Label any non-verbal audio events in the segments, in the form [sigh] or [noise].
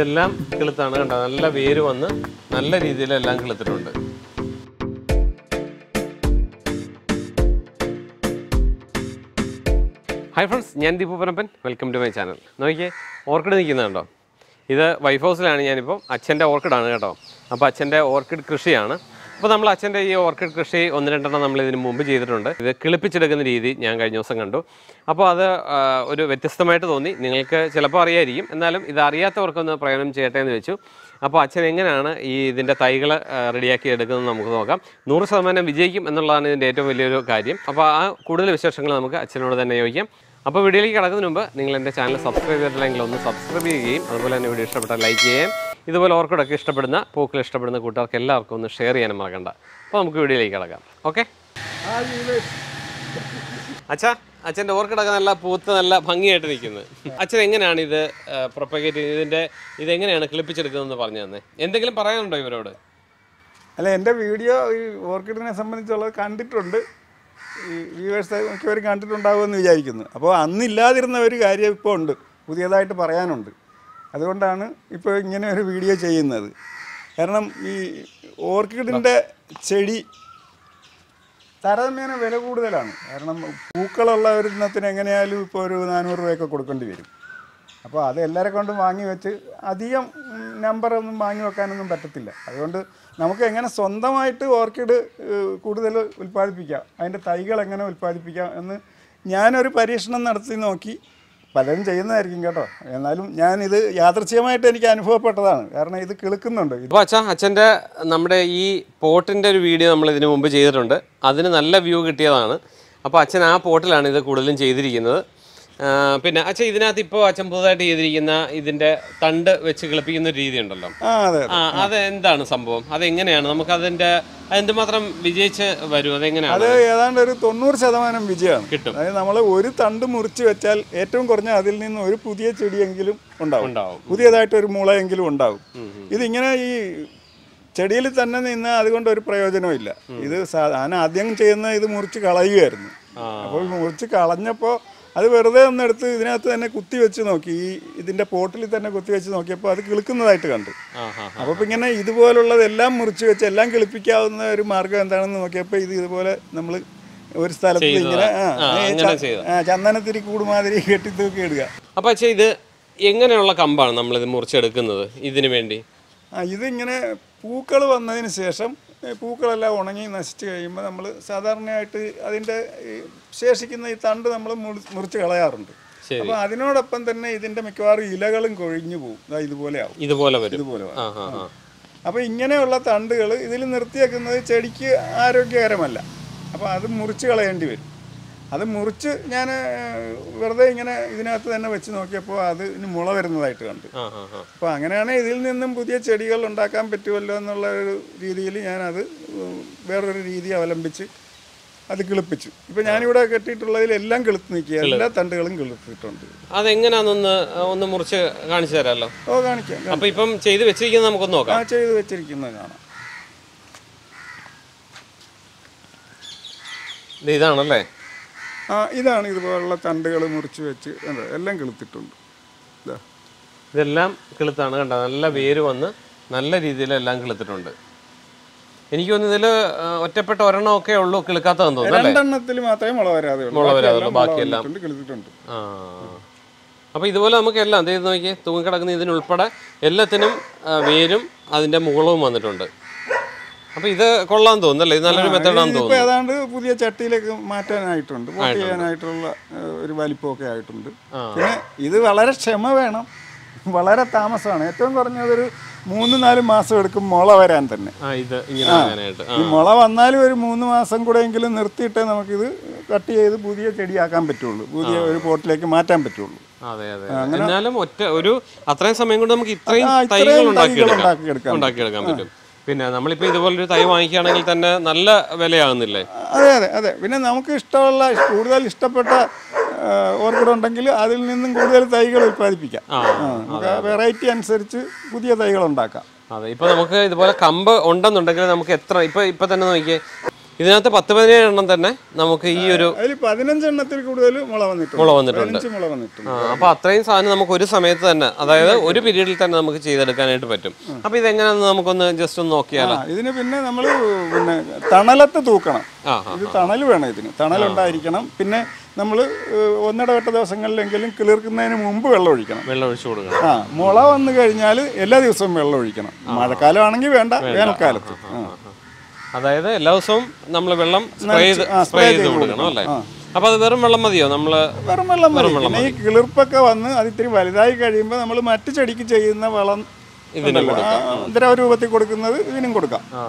ഇതെല്ലാം കിളുത്താണ് കണ്ടോ? നല്ല വേര് വന്ന് നല്ല രീതിയിൽ എല്ലാം കിളുത്തിട്ടുണ്ട്. ഹായ് ഫ്രണ്ട്സ് ഞാൻ Deepu Paramban welcome to my channel നോക്കിയേ ഓർക്കിഡ് നിൽക്കുന്നുണ്ടോ ഇത് വൈഫ് ഹൗസിലാണ് ഞാനിപ്പോൾ അച്ഛന്റെ ഓർക്കിഡാണ് കേട്ടോ. അപ്പോൾ അച്ഛന്റെ ഓർക്കിഡ് കൃഷിയാണ്. അപ്പോൾ നമ്മൾ അച്ഛന്റെ ഈ ഓർക്കിഡ് കൃഷി ഒന്ന് രണ്ടെണ്ണം നമ്മൾ ഇതിന് മുമ്പ് ചെയ്തിട്ടുണ്ട്. ഇത് കിളിപ്പിച്ചെടുക്കുന്ന രീതി ഞാൻ കഴിഞ്ഞ ദിവസം കണ്ടു. അപ്പോൾ അത് ഒരു വ്യത്യസ്തമായിട്ട് തോന്നി. നിങ്ങൾക്ക് ചിലപ്പോൾ അറിയായിരിക്കും. എന്നാലും ഇത് അറിയാത്തവർക്കൊന്ന് പ്രയോജനം ചെയ്യട്ടെ എന്ന് വെച്ചു. അപ്പോൾ അച്ഛൻ എങ്ങനെയാണ് ഈ ഇതിന്റെ തൈകൾ റെഡിയാക്കി എടുക്കുന്നത് നമുക്ക് നോക്കാം. നൂറ് ശതമാനം വിജയിക്കും എന്നുള്ളതാണ് ഇതിന്റെ ഏറ്റവും വലിയൊരു കാര്യം. അപ്പോൾ ആ കൂടുതൽ വിശേഷങ്ങൾ നമുക്ക് അച്ഛനോട് തന്നെ ചോദിക്കാം. അപ്പോൾ വീഡിയോയിലേക്ക് കിടക്കുന്നതിന് മുമ്പ് നിങ്ങൾ എന്റെ ചാനൽ സബ്സ്ക്രൈബ് ചെയ്തിട്ടില്ലെങ്കിൽ ഒന്ന് സബ്സ്ക്രൈബ് ചെയ്യുകയും അതുപോലെ തന്നെ വീഡിയോ ഇഷ്ടപ്പെട്ടാൽ ലൈക്ക് ചെയ്യുകയും ഇതുപോലെ ഓർക്കിടൊക്കെ ഇഷ്ടപ്പെടുന്ന പൂക്കൾ ഇഷ്ടപ്പെടുന്ന കൂട്ടുകാർക്ക് എല്ലാവർക്കും ഒന്ന് ഷെയർ ചെയ്യാനും മറക്കണ്ട. അപ്പോൾ നമുക്ക് വീഡിയോയിലേക്ക് കിടക്കാം. ഓക്കെ? അച്ഛാ അച്ഛന്റെ ഓർക്കിടൊക്കെ നല്ല പൂത്ത് നല്ല ഭംഗിയായിട്ട് നിൽക്കുന്നത് അച്ഛൻ എങ്ങനെയാണ് ഇത് പ്രൊപ്പഗേറ്റ് ഇതിന്റെ ഇതെങ്ങനെയാണ് കിളിപ്പിച്ചെടുക്കുന്നതെന്ന് പറഞ്ഞു തന്നെ? എന്തെങ്കിലും പറയാനുണ്ടോ ഇവരോട്? അല്ല എന്റെ വീഡിയോ ഈ ഓർക്കിഡിനെ സംബന്ധിച്ചുള്ളത് കണ്ടിട്ടുണ്ട്. ഈ വ്യൂവേഴ്സ് മിക്കവരും കണ്ടിട്ടുണ്ടാകുമെന്ന് വിചാരിക്കുന്നു. അപ്പോൾ അന്നില്ലാതിരുന്ന ഒരു കാര്യം ഇപ്പോൾ ഉണ്ട്. പുതിയതായിട്ട് പറയാനുണ്ട്. അതുകൊണ്ടാണ് ഇപ്പോൾ ഇങ്ങനെ ഒരു വീഡിയോ ചെയ്യുന്നത്. കാരണം ഈ ഓർക്കിഡിന്റെ ചെടി താരതമ്യേന വില കൂടുതലാണ്. കാരണം പൂക്കളുള്ള ഒരു ഇന്നത്തിന് എങ്ങനെയായാലും ഇപ്പോൾ ഒരു നാനൂറ് രൂപയൊക്കെ കൊടുക്കേണ്ടി വരും. അപ്പോൾ അത് എല്ലാവരെ കൊണ്ടും വാങ്ങി വെച്ച് അധികം നമ്പറൊന്നും വാങ്ങി വെക്കാനൊന്നും പറ്റത്തില്ല. അതുകൊണ്ട് നമുക്ക് എങ്ങനെ സ്വന്തമായിട്ട് ഓർക്കിഡ് കൂടുതൽ ഉൽപ്പാദിപ്പിക്കാം അതിന്റെ തൈകൾ എങ്ങനെ ഉൽപ്പാദിപ്പിക്കാം എന്ന് ഞാനൊരു പരീക്ഷണം നടത്തി നോക്കി. പലരും ചെയ്യുന്നതായിരിക്കും കേട്ടോ. എന്നാലും ഞാൻ ഇത് യാദൃച്ഛികമായിട്ട് എനിക്ക് അനുഭവപ്പെട്ടതാണ്. കാരണം ഇത് കിളുക്കുന്നുണ്ട്. ഇപ്പോൾ അച്ഛാ അച്ഛന്റെ നമ്മുടെ ഈ പോട്ടിന്റെ ഒരു വീഡിയോ നമ്മൾ ഇതിനു മുമ്പ് ചെയ്തിട്ടുണ്ട്. അതിന് നല്ല വ്യൂ കിട്ടിയതാണ്. അപ്പോൾ അച്ഛൻ ആ പോട്ടിലാണ് ഇത് കൂടുതലും ചെയ്തിരിക്കുന്നത്. പിന്നെ അച്ഛൻ ഇതിനകത്ത് ഇപ്പോൾ അച്ഛൻ പുതുതായിട്ട് ചെയ്തിരിക്കുന്ന ഇതിന്റെ തണ്ട് വെച്ച് കിളിപ്പിക്കുന്ന ഒരു രീതി ഉണ്ടല്ലോ. അതെന്താണ് അതെ എന്താണ് സംഭവം? അതെങ്ങനെയാണ്? നമുക്ക് അതിന്റെ എന്തുമാത്രം വിജയിച്ച് വരും? അതെങ്ങനെയാണ്? അത് ഏതാണ്ട് ഒരു തൊണ്ണൂറ് ശതമാനം വിജയമാണ്. കിട്ടും. അതായത് നമ്മൾ ഒരു തണ്ട് മുറിച്ച് വെച്ചാൽ ഏറ്റവും കുറഞ്ഞ അതിൽ നിന്ന് ഒരു പുതിയ ചെടിയെങ്കിലും ഉണ്ടാവും. പുതിയതായിട്ട് ഒരു മുളയെങ്കിലും ഉണ്ടാവും. ഇതിങ്ങനെ ഈ ചെടിയിൽ തന്നെ നിന്ന് അതുകൊണ്ട് ഒരു പ്രയോജനവും ഇല്ല. ഇത് സാധാരണ ഞാൻ ആദ്യം ചെയ്യുന്ന ഇത് മുറിച്ച് കളയുകയായിരുന്നു അപ്പോൾ മുറിച്ച് കളഞ്ഞപ്പോൾ അത് വെറുതെ ഒന്നെടുത്ത് ഇതിനകത്ത് തന്നെ കുത്തി വെച്ച് നോക്കി. ഈ ഇതിന്റെ പോട്ടിൽ തന്നെ കുത്തി വെച്ച് നോക്കിയപ്പോൾ അത് കിളുക്കുന്നതായിട്ട് കണ്ടു. അപ്പോൾ ഇപ്പം ഇങ്ങനെ ഇതുപോലുള്ളതെല്ലാം മുറിച്ച് വെച്ച് എല്ലാം കിളിപ്പിക്കാവുന്ന ഒരു മാർഗം എന്താണെന്ന് നോക്കിയപ്പോൾ ഇത് ഇതുപോലെ നമ്മൾ ഒരു സ്ഥലത്ത് ഇങ്ങനെ ചന്ദനത്തിരി കൂടുമാതിരി [laughs] കെട്ടി തൂക്കി ഇടുക അപ്പോൾ ഇത് എങ്ങനെയുള്ള കമ്പാണ് നമ്മളിത് മുറിച്ചെടുക്കുന്നത് ഇതിനു വേണ്ടി? ആ ഇതിങ്ങനെ പൂക്കൾ വന്നതിന് ശേഷം പൂക്കളെല്ലാം ഉണങ്ങി നശിച്ചു കഴിയുമ്പോൾ നമ്മൾ സാധാരണയായിട്ട് അതിന്റെ ശേഷിക്കുന്ന ഈ തണ്ട് നമ്മൾ മുറിച്ച് കളയാറുണ്ട്. അപ്പൊ അപ്പോൾ അതിനോടൊപ്പം തന്നെ ഇതിന്റെ മിക്കവാറും ഇലകളും കൊഴിഞ്ഞു പോകും ഇതുപോലെ ആവും. ഇതുപോലെ ഇതുപോലെ അപ്പോൾ ഇങ്ങനെയുള്ള തണ്ടുകൾ ഇതിൽ നിർത്തിയേക്കുന്നത് ചെടിക്ക് ആരോഗ്യകരമല്ല. അപ്പോൾ അത് മുറിച്ച് കളയേണ്ടി വരും. അത് മുറിച്ച് ഞാൻ വെറുതെ ഇങ്ങനെ ഇതിനകത്ത് തന്നെ വെച്ച് നോക്കിയപ്പോൾ അത് ഇനി മുള വരുന്നതായിട്ട് കണ്ടു. അപ്പോൾ അങ്ങനെയാണ് ഇതിൽ നിന്നും പുതിയ ചെടികൾ ഉണ്ടാക്കാൻ പറ്റുമല്ലോ എന്നുള്ള ഒരു രീതിയിൽ ഞാൻ അത് വേറൊരു രീതി അവലംബിച്ച് അത് കിളിപ്പിച്ചു. ഇപ്പൊ ഞാനിവിടെ കെട്ടിയിട്ടുള്ളതിൽ എല്ലാം കിളുത്ത് നിൽക്കുക. എല്ലാ തണ്ടുകളും കിളിപ്പിട്ടുണ്ട് അതെങ്ങനെയാണെന്ന് ഒന്ന് മുറിച്ച് കാണിച്ചു തരാമല്ലോ ഓ കാണിക്കാം അപ്പൊ ഇപ്പം ചെയ്ത് വെച്ചിരിക്കുന്നത് നമുക്കൊന്ന് ആ നോക്കാം ചെയ്ത് വെച്ചിരിക്കുന്നത് കാണാം ഇത് ഇതാണല്ലേ? ആ ഇതാണ് ഇതുപോലുള്ള തണ്ടുകൾ മുറിച്ച് വെച്ച് എല്ലാം കിളുത്തിട്ടുണ്ട്. ഇതാ. ഇതെല്ലാം കിളുത്താണ് കണ്ട? നല്ല വേര് വന്ന് നല്ല രീതിയിൽ എല്ലാം കിളുത്തിട്ടുണ്ട്. എനിക്ക് തോന്നുന്നു ഇതിൽ ഒറ്റപ്പെട്ട ഒരെണ്ണം ഒക്കെ ഉള്ളൂ കിളുക്കാത്തതെന്ന് തോന്നുന്നു രണ്ടെണ്ണത്തിൽ മാത്രമേ മുള വരാതെ. മുള വരാതെ ബാക്കിയെല്ലാം. കിളുത്തിട്ടുണ്ട്. ആ. അപ്പോൾ ഇതുപോലെ നമുക്ക് എല്ലാം ചെയ്ത് നോക്കി തൂങ്ങിക്കിടക്കുന്ന ഇതിനുൾപ്പെടെ എല്ലാത്തിനും വേരും അതിന്റെ മുകളവും വന്നിട്ടുണ്ട്. ഇത് കൊള്ളാൻ തോന്നുന്നല്ലേ? ഇത് നല്ലൊരു തോന്നുന്നു. ഏതാണ്ട് പുതിയ ചട്ടിയിലേക്ക് മാറ്റാനായിട്ടുണ്ട്. പോട്ട് ചെയ്യാനായിട്ടുള്ള ഒരു വലിപ്പമൊക്കെ ആയിട്ടുണ്ട്. പിന്നെ ഇത് വളരെ ക്ഷമ വേണം. വളരെ താമസമാണ്. ഏറ്റവും കുറഞ്ഞത് ഒരു മൂന്ന് നാല് മാസം എടുക്കും മുള വരാൻ തന്നെ. ഈ മുള വന്നാലും ഒരു മൂന്ന് മാസം കൂടെ എങ്കിലും നിർത്തിയിട്ടേ നമുക്കിത് കട്ട് ചെയ്ത് പുതിയ ചെടിയാക്കാൻ പറ്റുള്ളൂ. പുതിയ ഒരു പോട്ടിലേക്ക് മാറ്റാൻ പറ്റുള്ളൂ. അതെ അതെ. എന്നാലും ഒറ്റ ഒരു അത്രയും സമയം കൊണ്ട് നമുക്ക് ഇത്രയും തൈകൾ തൈകൾ ഉണ്ടാക്കിയെടുക്കാം. ഉണ്ടാക്കിയെടുക്കാൻ ഉണ്ടാക്കിയെടുക്കാൻ പറ്റും. പിന്നെ നമ്മളിപ്പോൾ ഇതുപോലൊരു തൈ വാങ്ങിക്കുകയാണെങ്കിൽ തന്നെ നല്ല വിലയാകുന്നില്ലേ? അതെ അതെ അതെ. പിന്നെ നമുക്ക് ഇഷ്ടമുള്ള കൂടുതൽ ഇഷ്ടപ്പെട്ട ഓർക്കിഡ് ഉണ്ടെങ്കിൽ അതിൽ നിന്നും കൂടുതൽ തൈകൾ ഉൽപ്പാദിപ്പിക്കാം. നമുക്ക് വെറൈറ്റി അനുസരിച്ച് പുതിയ തൈകൾ ഉണ്ടാക്കാം. അതെ ഇപ്പൊ നമുക്ക് ഇതുപോലെ കമ്പ് ഉണ്ടെന്നുണ്ടെങ്കിൽ നമുക്ക് എത്ര ഇപ്പൊ ഇപ്പൊ തന്നെ നോക്കിയേ ഇതിനകത്ത് പത്ത് പതിനേഴ് എണ്ണം തന്നെ നമുക്ക് ഈ ഒരു പതിനഞ്ചെണ്ണത്തിൽ കൂടുതൽ മുള വന്നിട്ടുണ്ട്. മുള വന്നിട്ടുണ്ട്. അപ്പൊ അത്രയും സാധനം നമുക്ക് ഒരു സമയത്ത് തന്നെ അതായത് ഒരു പീരീഡിൽ തന്നെ നമുക്ക് ചെയ്തെടുക്കാനായിട്ട് പറ്റും. അപ്പൊ ഇതെങ്ങനെയാണെന്ന് നമുക്കൊന്ന് ജസ്റ്റ് ഒന്ന് നോക്കിയാലോ? ഇതിന് പിന്നെ നമ്മൾ പിന്നെ തണലത്ത് തൂക്കണം. ഇത് തണൽ വേണം ഇതിന്. തണലുണ്ടായിരിക്കണം. പിന്നെ നമ്മൾ ഒന്നിടവട്ട ദിവസങ്ങളിലെങ്കിലും കിളിർക്കുന്നതിന് മുമ്പ് വെള്ളം ഒഴിക്കണം. വെള്ളം ഒഴിച്ചു കൊടുക്കണം. ആ മുള വന്നു കഴിഞ്ഞാൽ എല്ലാ ദിവസവും വെള്ളം ഒഴിക്കണം. മഴക്കാലമാണെങ്കിൽ വേണ്ട വേനൽക്കാലത്ത്. ആ. അതായത് എല്ലാ ദിവസവും നമ്മൾ വെള്ളം സ്പ്രേ ചെയ്ത് സ്പ്രേ ചെയ്ത് കൊടുക്കണം. അല്ലേ. അപ്പൊ അത് വെറും വെള്ളം മതിയോ? നമ്മൾ വെറും വെള്ളം വെറും വെള്ളം ഈ കിളിർപ്പൊക്കെ വന്ന് അത് ഇത്തിരി വലുതായി കഴിയുമ്പോൾ നമ്മൾ മറ്റു ചെടിക്ക് ചെയ്യുന്ന വളം ദ്രവരൂപത്തിൽ കൊടുക്കുന്നത് ഇതിനും കൊടുക്കാം. ആ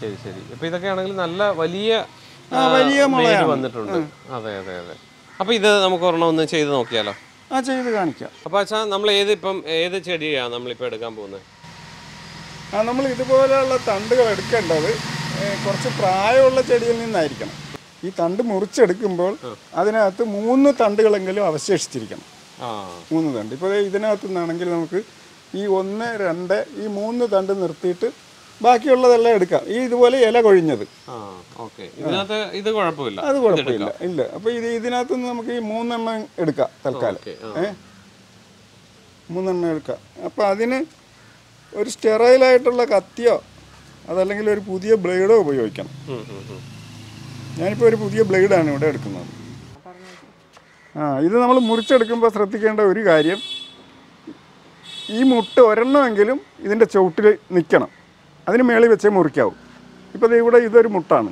ശരി ശരി. ഇപ്പൊ ഇതൊക്കെ ആണെങ്കിൽ നല്ല വലിയ വലിയ വന്നിട്ടുണ്ട്. അതെ അതെ അതെ. അപ്പൊ ഇത് നമുക്ക് ഒരെണ്ണം ഒന്ന് ചെയ്ത് നോക്കിയാലോ? ആ ചെയ്ത് കാണിക്കാം. അപ്പൊ അച്ഛാ നമ്മൾ ഏത് ഇപ്പം ഏത് ചെടിയാണ് നമ്മളിപ്പോ എടുക്കാൻ പോകുന്നത്? ആ നമ്മൾ ഇതുപോലെയുള്ള തണ്ടുകൾ എടുക്കേണ്ടത് കുറച്ച് പ്രായമുള്ള ചെടിയിൽ നിന്നായിരിക്കണം. ഈ തണ്ട് മുറിച്ചെടുക്കുമ്പോൾ അതിനകത്ത് മൂന്ന് തണ്ടുകളെങ്കിലും അവശേഷിച്ചിരിക്കണം. മൂന്ന് തണ്ട്. ഇപ്പോൾ ഇതിനകത്ത് നിന്നാണെങ്കിൽ നമുക്ക് ഈ ഒന്ന് രണ്ട് ഈ മൂന്ന് തണ്ട് നിർത്തിയിട്ട് ബാക്കിയുള്ളതെല്ലാം എടുക്കാം. ഈ ഇതുപോലെ ഇല കൊഴിഞ്ഞത്. ഇത് കുഴപ്പമില്ല. അത് കുഴപ്പമില്ല. ഇല്ല. അപ്പൊ ഇത് ഇതിനകത്ത് നിന്ന് നമുക്ക് ഈ മൂന്നെണ്ണം എടുക്കാം തൽക്കാലം. ഏ? മൂന്നെണ്ണം എടുക്കാം. അപ്പൊ അതിന് ഒരു സ്റ്റെറൈലായിട്ടുള്ള കത്തിയോ അതല്ലെങ്കിൽ ഒരു പുതിയ ബ്ലേഡോ ഉപയോഗിക്കണം. ഞാനിപ്പോൾ ഒരു പുതിയ ബ്ലേഡാണ് ഇവിടെ എടുക്കുന്നത്. ആ ഇത് നമ്മൾ മുറിച്ചെടുക്കുമ്പോൾ ശ്രദ്ധിക്കേണ്ട ഒരു കാര്യം ഈ മുട്ട് ഒരെണ്ണമെങ്കിലും ഇതിന്റെ ചുവട്ടിൽ നിൽക്കണം അതിന് മേളിൽ വെച്ചേ മുറിക്കാവൂ. ഇപ്പോൾ ഇവിടെ ഇതൊരു മുട്ടാണ്.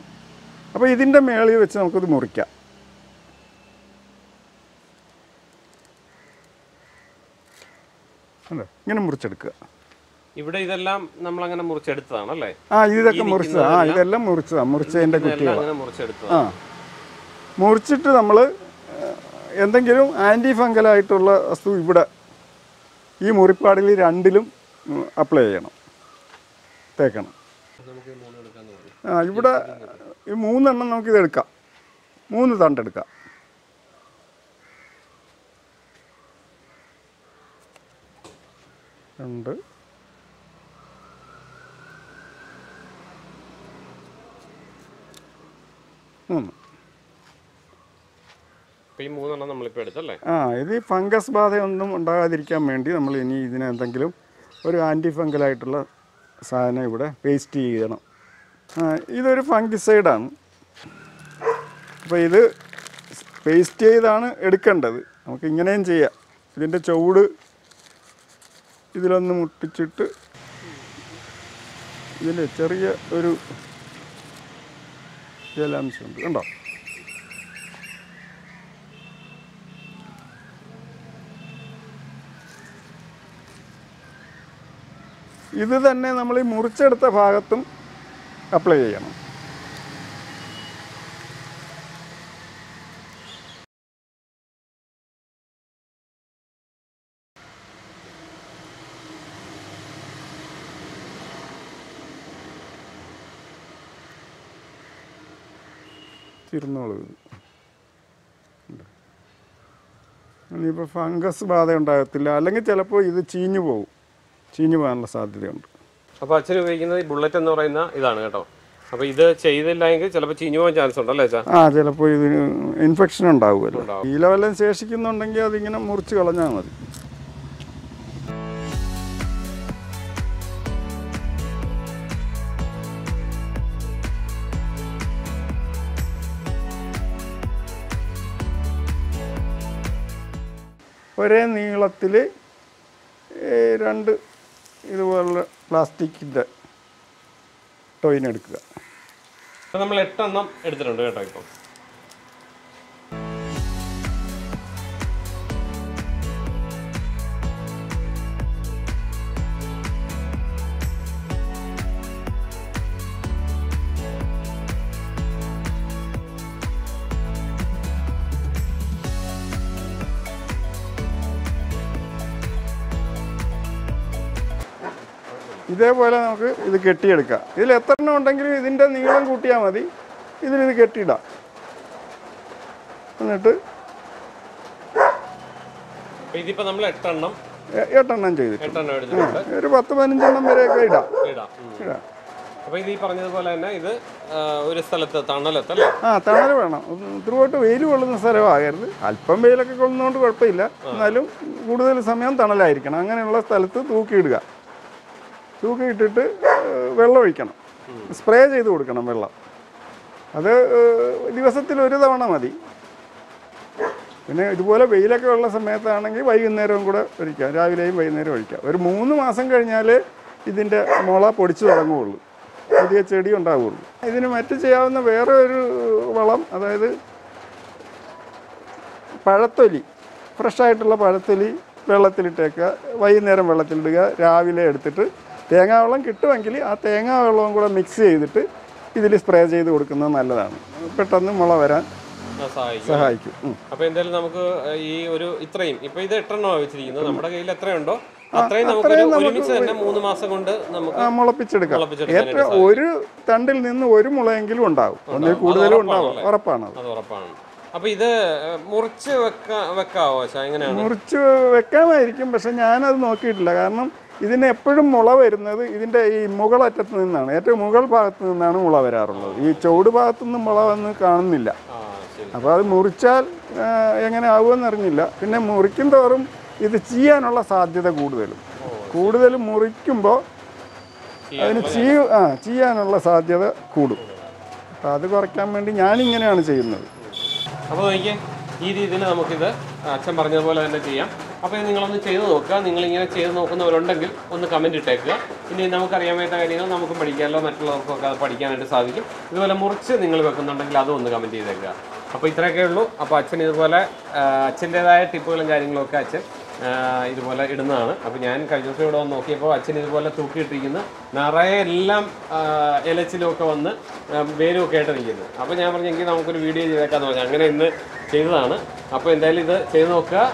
അപ്പോൾ ഇതിന്റെ മേളിൽ വെച്ച് നമുക്കിത് മുറിക്കാം. അല്ലേ ഇങ്ങനെ മുറിച്ചെടുക്കുക. ഇവിടെ ഇതെല്ലാം നമ്മൾ അങ്ങനെ മുറിച്ചെടുത്തതാണ് അല്ലേ? ആ ഇതൊക്കെ മുറിച്ചതാ. ആ ഇതെല്ലാം മുറിച്ചതാ മുറിച്ചതിന്റെ കുട്ടികളാണ് അങ്ങനെ മുറിച്ചെടുത്തത് ആ. മുറിച്ചിട്ട് നമ്മൾ എന്തെങ്കിലും ആന്റി ഫംഗൽ ആയിട്ടുള്ള വസ്തു ഇവിടെ ഈ മുറിപ്പാടിൽ രണ്ടിലും അപ്ലൈ ചെയ്യണം. തേക്കണം. ആ ഇവിടെ ഈ മൂന്നെണ്ണം നമുക്കിത് എടുക്കാം. മൂന്ന് തണ്ടെടുക്കാം രണ്ട് മൂന്ന്. ഈ മൂന്നെണ്ണം എടുത്തല്ലേ? ആ ഇത് ഈ ഫംഗസ് ബാധയൊന്നും ഉണ്ടാകാതിരിക്കാൻ വേണ്ടി നമ്മൾ ഇനി ഇതിനെന്തെങ്കിലും ഒരു ആന്റി ഫംഗലായിട്ടുള്ള സാധനം ഇവിടെ പേസ്റ്റ് ചെയ്യണം. ആ ഇതൊരു ഫംഗിസൈഡാണ്. അപ്പോൾ ഇത് പേസ്റ്റ് ചെയ്താണ് എടുക്കേണ്ടത്. നമുക്ക് ഇങ്ങനെയും ചെയ്യാം. ഇതിന്റെ ചുവട് ഇതിലൊന്ന് മുട്ടിച്ചിട്ട് ഇതിന്റെ ചെറിയ ഒരു ജലാംശമുണ്ട്. കണ്ടോ? ഇത് തന്നെ നമ്മൾ ഈ മുറിച്ചെടുത്ത ഭാഗത്തും അപ്ലൈ ചെയ്യണം. ഇത് ഇനിയിപ്പോൾ ഫംഗസ് ബാധ ഉണ്ടാകത്തില്ല അല്ലെങ്കിൽ ചിലപ്പോൾ ഇത് ചീഞ്ഞു പോകും ചീഞ്ഞു പോകാനുള്ള സാധ്യതയുണ്ട്. അപ്പോൾ അച്ഛൻ ഉപയോഗിക്കുന്നത് ഈ ബുള്ളറ്റ് എന്ന് പറയുന്ന ഇതാണ് കേട്ടോ. അപ്പോൾ ഇത് ചെയ്തില്ലെങ്കിൽ ചിലപ്പോൾ ചീഞ്ഞു പോകാൻ ചാൻസ് ഉണ്ടല്ലേ അച്ഛാ? ആ ചിലപ്പോൾ ഇതിന് ഇൻഫെക്ഷൻ ഉണ്ടാവുമല്ലോ. ഈ ലെവലിൽ ശേഷിക്കുന്നുണ്ടെങ്കിൽ അതിങ്ങനെ മുറിച്ച് കളഞ്ഞാൽ മതി. ഒരേ നീളത്തിൽ രണ്ട് ഇതുപോലുള്ള പ്ലാസ്റ്റിക്കിന്റെ അപ്പൊ നമ്മൾ എട്ടെണ്ണം എടുത്തിട്ടുണ്ട് കേട്ടോ ഇപ്പം. ഇതേപോലെ നമുക്ക് ഇത് കെട്ടിയെടുക്കാം. ഇതിൽ എത്ര എണ്ണം ഉണ്ടെങ്കിലും ഇതിന്റെ നീളം കൂട്ടിയാൽ മതി. ഇതിലിത് കെട്ടിയിടാം. എന്നിട്ട് ഇതിപ്പോൾ ഇതിപ്പോ നമ്മൾ എട്ടെണ്ണം എട്ടെണ്ണം ചെയ്തിട്ട് ഒരു പത്ത് പതിനഞ്ചെണ്ണം വരെയൊക്കെ ഇടാം. ഇടാം. അപ്പോൾ ഇത് ഈ പറഞ്ഞതുപോലെ തന്നെ ഇത് ഒരു സ്ഥലത്ത് തണലത്ത് ആ തണൽ വേണം. ത്രൂഔട്ട് വെയിൽ കൊള്ളുന്ന സ്ഥലമാകരുത്. അല്പം വെയിലൊക്കെ കൊള്ളുന്നതുകൊണ്ട് കുഴപ്പമില്ല. എന്നാലും കൂടുതൽ സമയം തണലായിരിക്കണം. അങ്ങനെയുള്ള സ്ഥലത്ത് തൂക്കിയിടുക. തൂക്കിയിട്ടിട്ട് ഇട്ടിട്ട് വെള്ളം ഒഴിക്കണം. സ്പ്രേ ചെയ്ത് കൊടുക്കണം വെള്ളം. അത് ദിവസത്തിൽ ഒരു തവണ മതി. പിന്നെ ഇതുപോലെ വെയിലൊക്കെ ഉള്ള സമയത്താണെങ്കിൽ വൈകുന്നേരവും കൂടെ ഒഴിക്കാം. രാവിലെയും വൈകുന്നേരം ഒഴിക്കാം. ഒരു മൂന്ന് മാസം കഴിഞ്ഞാൽ ഇതിന്റെ മുള പൊടിച്ചു തുടങ്ങുകയുള്ളൂ. പുതിയ ചെടി ഉണ്ടാവുകയുള്ളൂ. ഇതിന് മറ്റു ചെയ്യാവുന്ന വേറെ ഒരു വളം അതായത് പഴത്തൊലി ഫ്രഷായിട്ടുള്ള പഴത്തൊലി വെള്ളത്തിലിട്ടേക്കുക. വൈകുന്നേരം വെള്ളത്തിലിടുക. രാവിലെ എടുത്തിട്ട് തേങ്ങാ വെള്ളം കിട്ടുമെങ്കിൽ ആ തേങ്ങാ വെള്ളവും കൂടെ മിക്സ് ചെയ്തിട്ട് ഇതിൽ സ്പ്രേ ചെയ്ത് കൊടുക്കുന്നത് നല്ലതാണ്. പെട്ടെന്ന് മുള വരാൻ സഹായിക്കും. അപ്പൊ എന്തായാലും നമുക്ക് ഈ ഒരു ഇത്രയും ഇപ്പൊ ഇത് എട്ടെണ്ണമാണ് വെച്ചിരിക്കുന്നത്. നമ്മുടെ കയ്യിൽ എത്രയുണ്ടോ? മുളപ്പിച്ചെടുക്കാം. ഏറ്റവും ഒരു തണ്ടിൽ നിന്ന് ഒരു മുളയെങ്കിലും ഉണ്ടാവും. ഒന്നിൽ കൂടുതലും ഉണ്ടാവും. ഉറപ്പാണ് അപ്പൊ ഇത് മുറിച്ച് വെക്കാ വെക്കാവോ മുറിച്ച് വെക്കാമായിരിക്കും പക്ഷെ ഞാനത് നോക്കിയിട്ടില്ല. കാരണം ഇതിന് എപ്പോഴും മുള വരുന്നത് ഇതിന്റെ ഈ മുകളറ്റത്ത് നിന്നാണ്. ഏറ്റവും മുകൾ ഭാഗത്ത് നിന്നാണ് മുള വരാറുള്ളത്. ഈ ചുവട് ഭാഗത്തു നിന്ന് മുള വന്ന് കാണുന്നില്ല. അപ്പോൾ അത് മുറിച്ചാൽ എങ്ങനെ ആവുമെന്നറിഞ്ഞില്ല പിന്നെ മുറിക്കും തോറും ഇത് ചെയ്യാനുള്ള സാധ്യത കൂടുതലും. കൂടുതൽ മുറിക്കുമ്പോൾ അതിന് ചീ ആ ചെയ്യാനുള്ള സാധ്യത കൂടും. അപ്പോൾ അത് കുറയ്ക്കാൻ വേണ്ടി ഞാനിങ്ങനെയാണ് ചെയ്യുന്നത്. അപ്പോൾ ഈ രീതിയിൽ നമുക്കിത് അച്ഛൻ പറഞ്ഞതുപോലെ തന്നെ ചെയ്യാം. അപ്പോൾ നിങ്ങളൊന്ന് ചെയ്ത് നോക്കുക. നിങ്ങളിങ്ങനെ ചെയ്ത് നോക്കുന്നവരുണ്ടെങ്കിൽ ഒന്ന് കമന്റ് ഇട്ടേക്കുക. ഇനി നമുക്കറിയാൻ വേണ്ട കാര്യങ്ങൾ നമുക്ക് പഠിക്കാമല്ലോ മറ്റുള്ളവർക്കൊക്കെ അത് പഠിക്കാനായിട്ട് സാധിക്കും. ഇതുപോലെ മുറിച്ച് നിങ്ങൾ വെക്കുന്നുണ്ടെങ്കിൽ അതും ഒന്ന് കമന്റ് ചെയ്തേക്കുക. അപ്പോൾ ഇത്രയൊക്കെ ഉള്ളൂ. അപ്പോൾ അച്ഛൻ ഇതുപോലെ അച്ഛന്റേതായ ടിപ്പുകളും കാര്യങ്ങളൊക്കെ അച്ഛൻ ഇതുപോലെ ഇടുന്നതാണ്. അപ്പോൾ ഞാൻ കഴിഞ്ഞ ദിവസം ഇവിടെ വന്ന് നോക്കിയപ്പോൾ അച്ഛൻ ഇതുപോലെ തൂക്കിയിട്ടിരിക്കുന്ന. നിറയെ എല്ലാം ഇലച്ചിലുമൊക്കെ വന്ന് വേരുമൊക്കെ വേരും ആയിട്ട് നിൽക്കുന്നത് അപ്പോൾ ഞാൻ പറഞ്ഞെങ്കിൽ നമുക്കൊരു വീഡിയോ ചെയ്തേക്കാന്ന് പറഞ്ഞു. അങ്ങനെ ഇന്ന് ചെയ്തതാണ്. അപ്പോൾ എന്തായാലും ഇത് ചെയ്ത് നോക്കുക.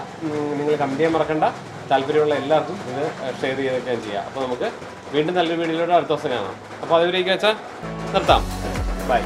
നിങ്ങൾ കമന്റ് ചെയ്യാൻ മറക്കണ്ട. താല്പര്യമുള്ള എല്ലാവർക്കും ഇത് ഷെയർ ചെയ്തൊക്കെ ചെയ്യാം. അപ്പോൾ നമുക്ക് വീണ്ടും നല്ലൊരു വീഡിയോയിലൂടെ അടുത്ത ദിവസം കാണാം. അപ്പോൾ അതുവരേക്ക് വെച്ചാൽ നിർത്താം. ബൈ